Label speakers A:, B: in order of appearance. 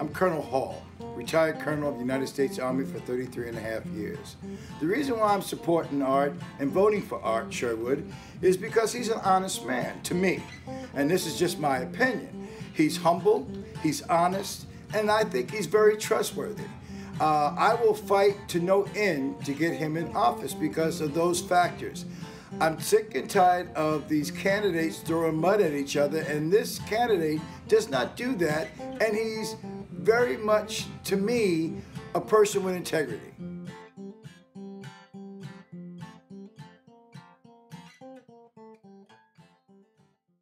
A: I'm Colonel Hall, retired Colonel of the United States Army for 33 and a half years. The reason why I'm supporting Art and voting for Art Sherwood is because he's an honest man, to me. And this is just my opinion. He's humble, he's honest, and I think he's very trustworthy. Uh, I will fight to no end to get him in office because of those factors. I'm sick and tired of these candidates throwing mud at each other, and this candidate does not do that, and he's very much, to me, a person with integrity.